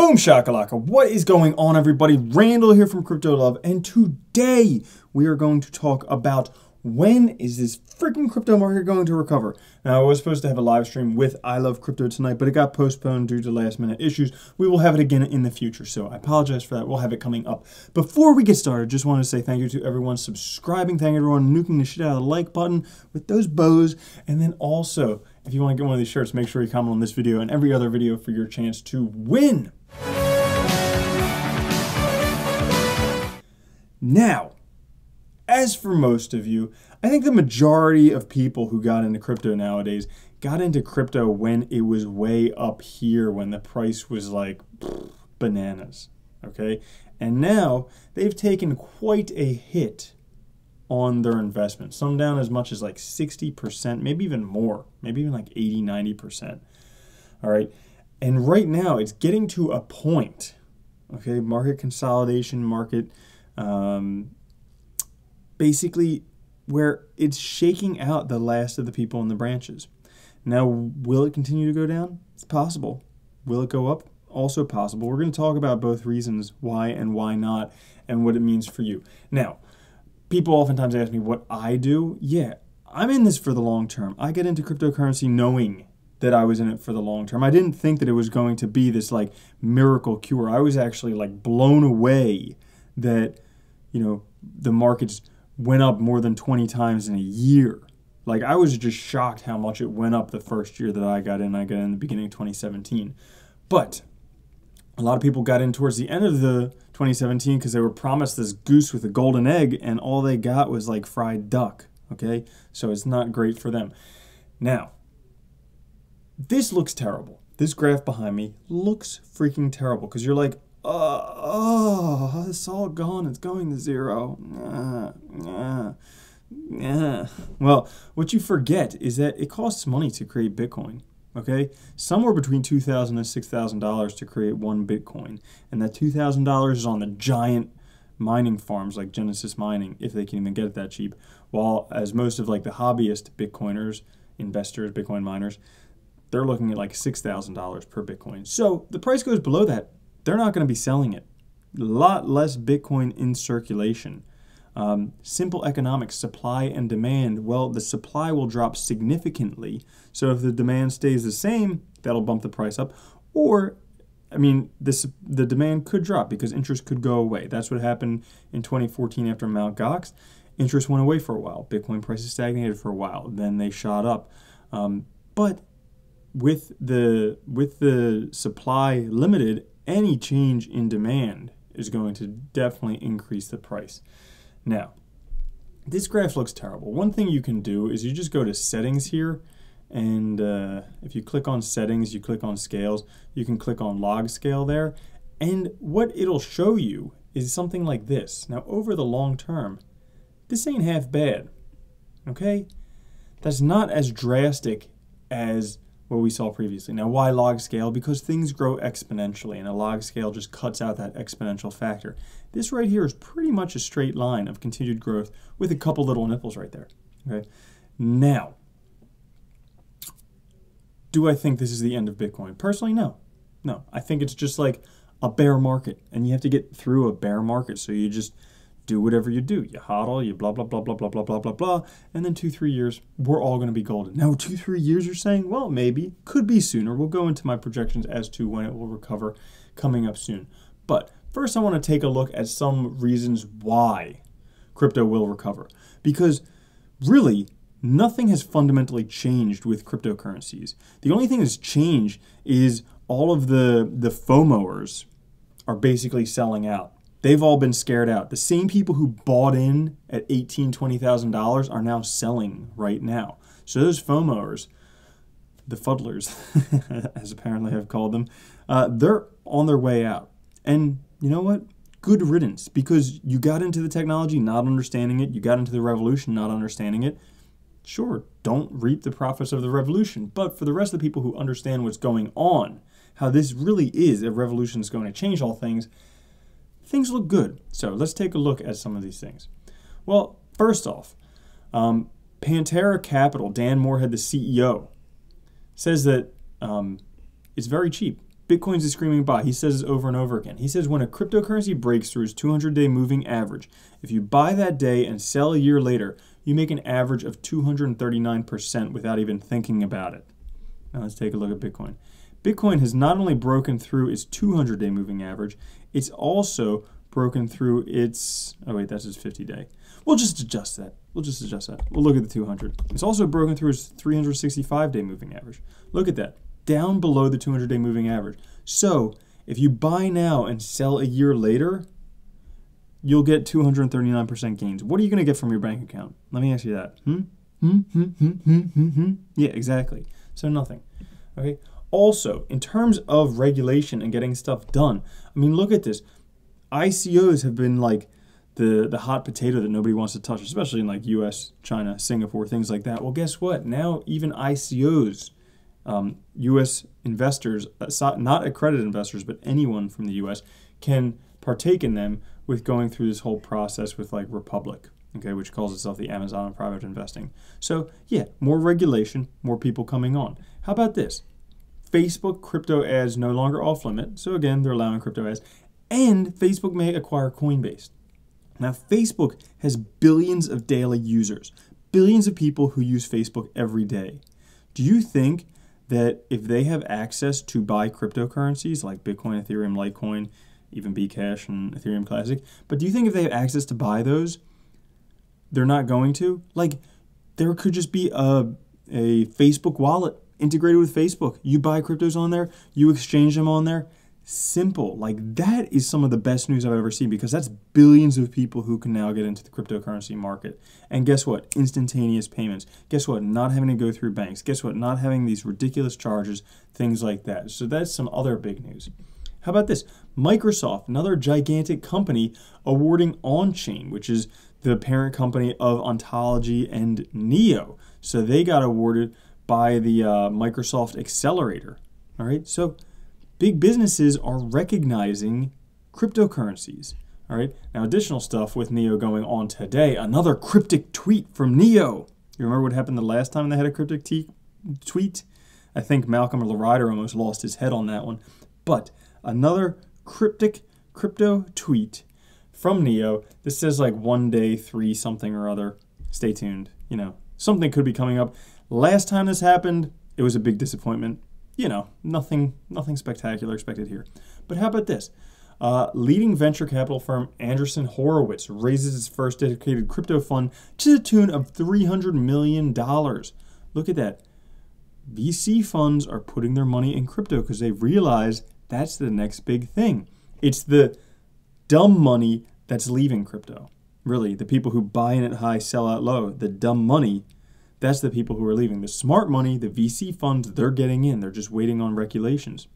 Boom shakalaka. What is going on everybody? Randall here from Crypto Love and today we are going to talk about when is this freaking crypto market going to recover? Now I was supposed to have a live stream with I Love Crypto tonight, but it got postponed due to last minute issues. We will have it again in the future, so I apologize for that. We'll have it coming up. Before we get started, just want to say thank you to everyone subscribing, thank everyone nuking the shit out of the like button with those bows, and then also if you want to get one of these shirts, make sure you comment on this video and every other video for your chance to win. Now, as for most of you, I think the majority of people who got into crypto nowadays got into crypto when it was way up here, when the price was like bananas. Okay? And now they've taken quite a hit on their investment, some down as much as like 60%, maybe even more, maybe even like 80, 90%. All right. And right now it's getting to a point, okay, market consolidation, market um, basically where it's shaking out the last of the people in the branches. Now, will it continue to go down? It's possible. Will it go up? Also possible. We're going to talk about both reasons why and why not and what it means for you. Now, people oftentimes ask me what I do. Yeah, I'm in this for the long term. I get into cryptocurrency knowing that I was in it for the long term. I didn't think that it was going to be this like miracle cure. I was actually like blown away that, you know, the markets went up more than 20 times in a year. Like I was just shocked how much it went up the first year that I got in. I got in the beginning of 2017. But a lot of people got in towards the end of the 2017 because they were promised this goose with a golden egg and all they got was like fried duck. Okay? So it's not great for them. Now, this looks terrible. This graph behind me looks freaking terrible because you're like, oh, oh, it's all gone. It's going to zero. Yeah, yeah. Well, what you forget is that it costs money to create Bitcoin. Okay, somewhere between two thousand and six thousand dollars to create one Bitcoin, and that two thousand dollars is on the giant mining farms like Genesis Mining, if they can even get it that cheap. While as most of like the hobbyist Bitcoiners, investors, Bitcoin miners, they're looking at like six thousand dollars per Bitcoin. So the price goes below that they're not going to be selling it. A lot less Bitcoin in circulation. Um, simple economics, supply and demand. Well, the supply will drop significantly. So if the demand stays the same, that'll bump the price up. Or, I mean, this the demand could drop because interest could go away. That's what happened in 2014 after Mt. Gox. Interest went away for a while. Bitcoin prices stagnated for a while. Then they shot up. Um, but with the with the supply limited any change in demand is going to definitely increase the price. Now, this graph looks terrible. One thing you can do is you just go to settings here and uh, if you click on settings, you click on scales, you can click on log scale there. And what it'll show you is something like this. Now, over the long term, this ain't half bad, okay? That's not as drastic as what we saw previously. Now, why log scale? Because things grow exponentially, and a log scale just cuts out that exponential factor. This right here is pretty much a straight line of continued growth with a couple little nipples right there. Okay. Now, do I think this is the end of Bitcoin? Personally, no. No. I think it's just like a bear market, and you have to get through a bear market. So you just do whatever you do. You hodl, you blah, blah, blah, blah, blah, blah, blah, blah, blah. And then two, three years, we're all going to be golden. Now, two, three years, you're saying? Well, maybe. Could be sooner. We'll go into my projections as to when it will recover coming up soon. But first, I want to take a look at some reasons why crypto will recover. Because really, nothing has fundamentally changed with cryptocurrencies. The only thing that's changed is all of the, the FOMOers are basically selling out. They've all been scared out. The same people who bought in at $18,000, $20,000 are now selling right now. So those FOMOers, the fuddlers, as apparently I've called them, uh, they're on their way out. And you know what? Good riddance because you got into the technology not understanding it, you got into the revolution not understanding it. Sure, don't reap the profits of the revolution, but for the rest of the people who understand what's going on, how this really is a revolution that's going to change all things, things look good. So let's take a look at some of these things. Well, first off, um, Pantera Capital, Dan Morehead, the CEO, says that um, it's very cheap. Bitcoin's a screaming buy. He says this over and over again. He says when a cryptocurrency breaks through its 200 day moving average, if you buy that day and sell a year later, you make an average of 239% without even thinking about it. Now let's take a look at Bitcoin. Bitcoin has not only broken through its 200 day moving average, it's also broken through its. Oh, wait, that's its 50 day. We'll just adjust that. We'll just adjust that. We'll look at the 200. It's also broken through its 365 day moving average. Look at that. Down below the 200 day moving average. So if you buy now and sell a year later, you'll get 239% gains. What are you going to get from your bank account? Let me ask you that. Hmm? Hmm? Hmm? Hmm? Hmm? Hmm? hmm? Yeah, exactly. So nothing. Okay. Also, in terms of regulation and getting stuff done, I mean, look at this. ICOs have been like the the hot potato that nobody wants to touch, especially in like U.S., China, Singapore, things like that. Well, guess what? Now even ICOs, um, U.S. investors, not accredited investors, but anyone from the U.S. can partake in them with going through this whole process with like Republic, okay, which calls itself the Amazon of private investing. So yeah, more regulation, more people coming on. How about this? Facebook crypto ads no longer off limit. So again, they're allowing crypto ads. And Facebook may acquire Coinbase. Now, Facebook has billions of daily users, billions of people who use Facebook every day. Do you think that if they have access to buy cryptocurrencies like Bitcoin, Ethereum, Litecoin, even Bcash and Ethereum Classic, but do you think if they have access to buy those, they're not going to? Like, there could just be a, a Facebook wallet integrated with Facebook. You buy cryptos on there, you exchange them on there. Simple. Like that is some of the best news I've ever seen because that's billions of people who can now get into the cryptocurrency market. And guess what? Instantaneous payments. Guess what? Not having to go through banks. Guess what? Not having these ridiculous charges, things like that. So that's some other big news. How about this? Microsoft, another gigantic company, awarding OnChain, which is the parent company of Ontology and Neo. So they got awarded by the uh, Microsoft Accelerator. All right, so big businesses are recognizing cryptocurrencies. All right, now additional stuff with Neo going on today. Another cryptic tweet from Neo. You remember what happened the last time they had a cryptic t- tweet? I think Malcolm Rider almost lost his head on that one. But another cryptic crypto tweet from Neo. This says like one day, three something or other. Stay tuned. You know, something could be coming up. Last time this happened, it was a big disappointment. You know, nothing, nothing spectacular expected here. But how about this? Uh, leading venture capital firm Andreessen Horowitz raises its first dedicated crypto fund to the tune of $300 million. Look at that. VC funds are putting their money in crypto because they realize that's the next big thing. It's the dumb money that's leaving crypto. Really, the people who buy in at high, sell out low, the dumb money that's the people who are leaving. The smart money, the VC funds, they're getting in. They're just waiting on regulations.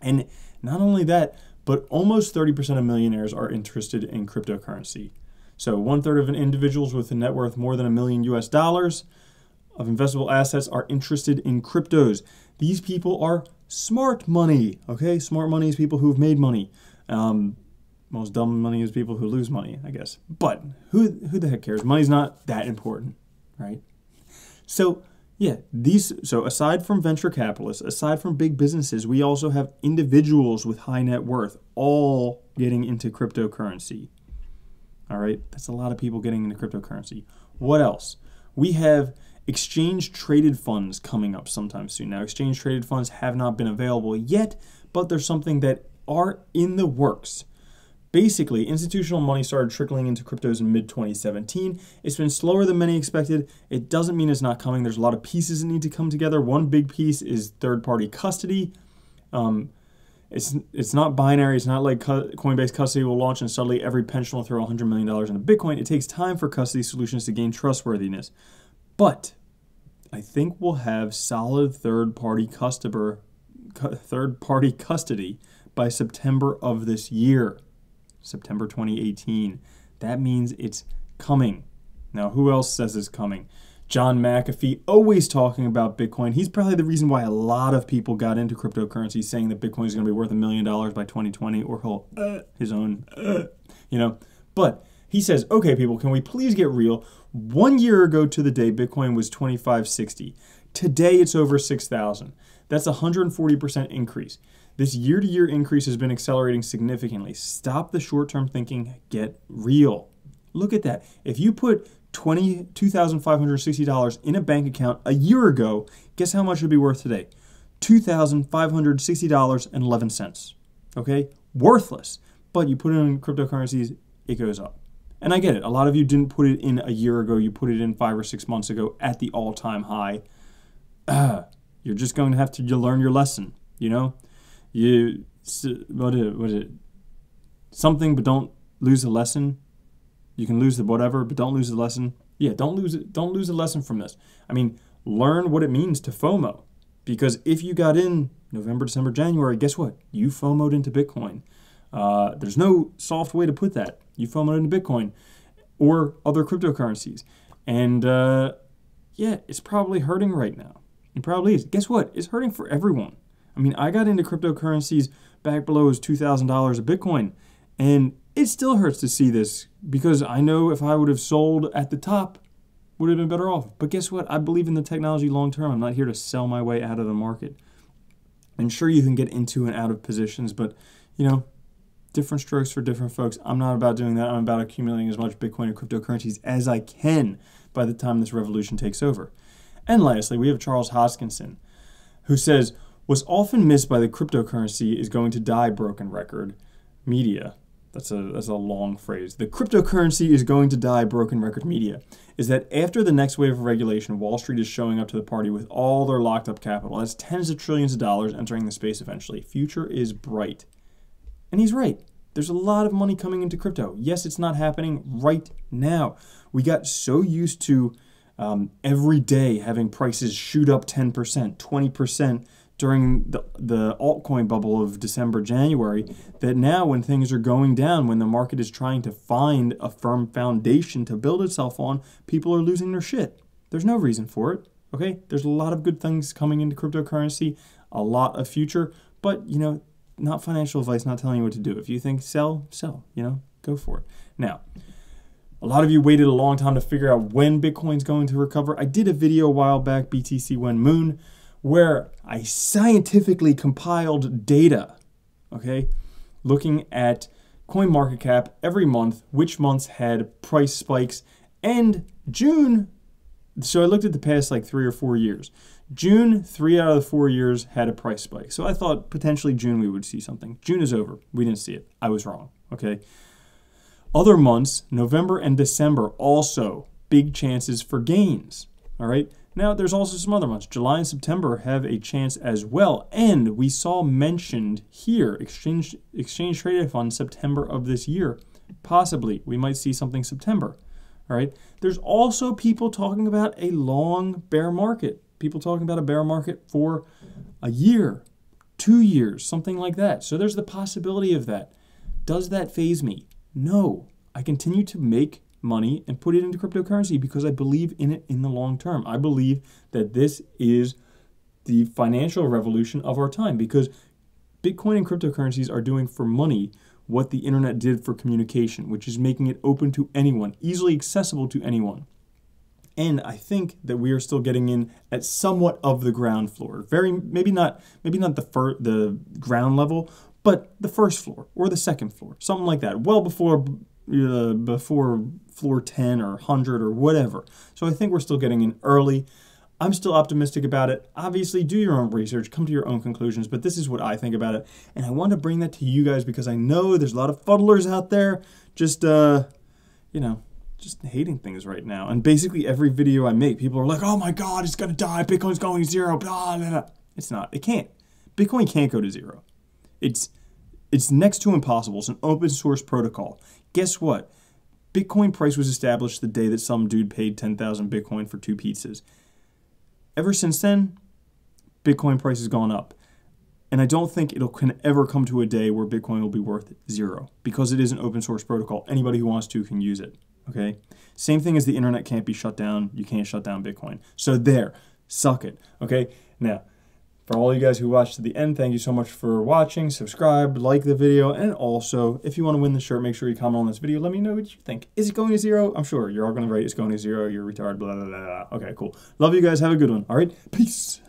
And not only that, but almost 30% of millionaires are interested in cryptocurrency. So one third of an individuals with a net worth more than a million US dollars of investable assets are interested in cryptos. These people are smart money. Okay, smart money is people who've made money. Um, most dumb money is people who lose money, I guess. But who who the heck cares? Money's not that important, right? So, yeah, these so aside from venture capitalists, aside from big businesses, we also have individuals with high net worth all getting into cryptocurrency. All right, that's a lot of people getting into cryptocurrency. What else? We have exchange traded funds coming up sometime soon. Now, exchange traded funds have not been available yet, but there's something that are in the works. Basically, institutional money started trickling into cryptos in mid 2017. It's been slower than many expected. It doesn't mean it's not coming. There's a lot of pieces that need to come together. One big piece is third party custody. Um, it's it's not binary. It's not like Coinbase custody will launch and suddenly every pension will throw $100 million into Bitcoin. It takes time for custody solutions to gain trustworthiness. But I think we'll have solid third party customer third party custody by September of this year. September 2018. That means it's coming. Now, who else says it's coming? John McAfee, always talking about Bitcoin. He's probably the reason why a lot of people got into cryptocurrency, saying that Bitcoin is going to be worth a million dollars by 2020, or he'll uh, his own, uh, you know. But he says, okay, people, can we please get real? One year ago to the day, Bitcoin was 2560. Today, it's over 6,000. That's a 140% increase. This year to year increase has been accelerating significantly. Stop the short term thinking, get real. Look at that. If you put $22,560 in a bank account a year ago, guess how much it would be worth today? $2,560.11. Okay? Worthless. But you put it in cryptocurrencies, it goes up. And I get it. A lot of you didn't put it in a year ago. You put it in five or six months ago at the all time high. Uh, you're just going to have to learn your lesson. You know, you what is it, what is it? Something, but don't lose the lesson. You can lose the whatever, but don't lose the lesson. Yeah, don't lose it. Don't lose the lesson from this. I mean, learn what it means to FOMO, because if you got in November, December, January, guess what? You FOMOed into Bitcoin. Uh, there's no soft way to put that. You FOMOed into Bitcoin or other cryptocurrencies, and uh, yeah, it's probably hurting right now. It probably is. Guess what? It's hurting for everyone. I mean, I got into cryptocurrencies back below as $2,000 a Bitcoin, and it still hurts to see this because I know if I would have sold at the top, would have been better off. But guess what? I believe in the technology long term. I'm not here to sell my way out of the market. And sure, you can get into and out of positions, but you know, different strokes for different folks. I'm not about doing that. I'm about accumulating as much Bitcoin and cryptocurrencies as I can by the time this revolution takes over. And lastly, we have Charles Hoskinson, who says, What's often missed by the cryptocurrency is going to die broken record media. That's a, that's a long phrase. The cryptocurrency is going to die broken record media. Is that after the next wave of regulation, Wall Street is showing up to the party with all their locked up capital. That's tens of trillions of dollars entering the space eventually. Future is bright. And he's right. There's a lot of money coming into crypto. Yes, it's not happening right now. We got so used to um, every day having prices shoot up 10%, 20% during the, the altcoin bubble of December, January, that now when things are going down, when the market is trying to find a firm foundation to build itself on, people are losing their shit. There's no reason for it. Okay? There's a lot of good things coming into cryptocurrency, a lot of future, but you know, not financial advice, not telling you what to do. If you think sell, sell, you know, go for it. Now, a lot of you waited a long time to figure out when Bitcoin's going to recover. I did a video a while back, BTC When Moon, where I scientifically compiled data, okay, looking at coin market cap every month, which months had price spikes, and June. So I looked at the past like three or four years. June, three out of the four years had a price spike. So I thought potentially June we would see something. June is over. We didn't see it. I was wrong. Okay. Other months, November and December, also big chances for gains. All right. Now, there's also some other months. July and September have a chance as well. And we saw mentioned here exchange exchange traded fund September of this year. Possibly we might see something September. All right. There's also people talking about a long bear market. People talking about a bear market for a year, two years, something like that. So there's the possibility of that. Does that phase me? No. I continue to make money and put it into cryptocurrency because I believe in it in the long term. I believe that this is the financial revolution of our time because Bitcoin and cryptocurrencies are doing for money what the internet did for communication, which is making it open to anyone, easily accessible to anyone. And I think that we are still getting in at somewhat of the ground floor. Very maybe not maybe not the fir- the ground level, but the first floor or the second floor, something like that. Well before uh, before floor 10 or 100 or whatever. So I think we're still getting in early. I'm still optimistic about it. Obviously, do your own research, come to your own conclusions, but this is what I think about it. And I want to bring that to you guys because I know there's a lot of fuddlers out there just, uh, you know, just hating things right now. And basically, every video I make, people are like, oh my God, it's going to die. Bitcoin's going zero. Blah, blah, blah. It's not. It can't. Bitcoin can't go to zero. It's it's next to impossible. It's an open source protocol. Guess what? Bitcoin price was established the day that some dude paid 10,000 Bitcoin for two pizzas. Ever since then, Bitcoin price has gone up. And I don't think it can ever come to a day where Bitcoin will be worth zero because it is an open source protocol. Anybody who wants to can use it. Okay? Same thing as the internet can't be shut down. You can't shut down Bitcoin. So there, suck it. Okay? Now, for all you guys who watched to the end, thank you so much for watching. Subscribe, like the video, and also, if you want to win the shirt, make sure you comment on this video. Let me know what you think. Is it going to zero? I'm sure you're all going to write it's going to zero. You're retarded, blah, blah, blah. Okay, cool. Love you guys. Have a good one. All right? Peace.